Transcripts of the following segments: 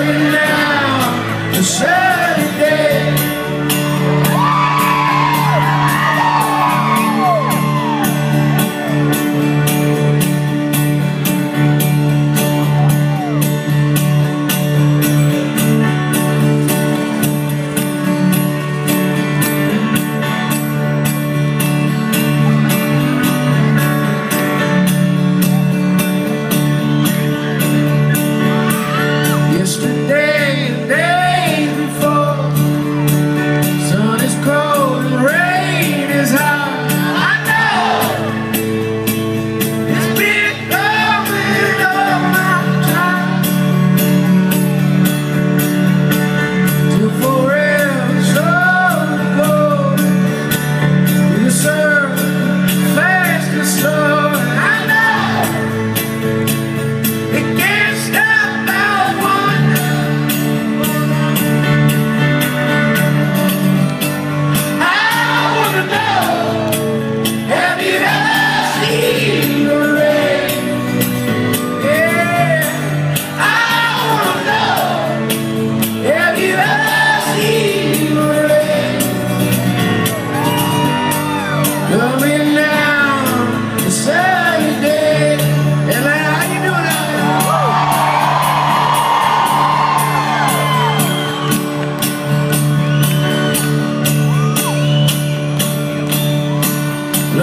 We're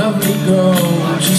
Lovely girl, she